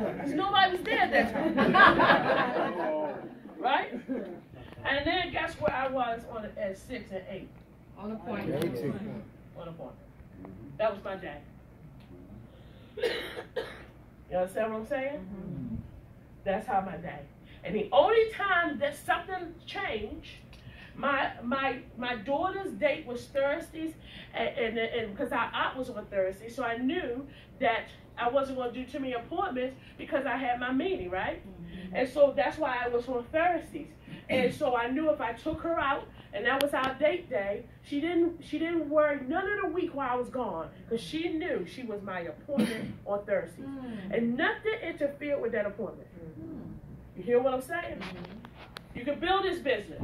Because nobody was there at that time. right? And then guess where I was on at six and eight? On the point. On the point. That was my day. you understand what I'm saying? Mm-hmm. That's how my day. And the only time that something changed, my my my daughter's date was Thursdays, and and, and because our aunt was on Thursday, so I knew that I wasn't going to do too many appointments because I had my meeting, right? Mm-hmm. And so that's why I was on Thursdays. And so I knew if I took her out, and that was our date day, she didn't she didn't worry none of the week while I was gone because she knew she was my appointment on Thursday, mm. and nothing interfered with that appointment. Mm-hmm. You hear what I'm saying? Mm-hmm. You can build this business.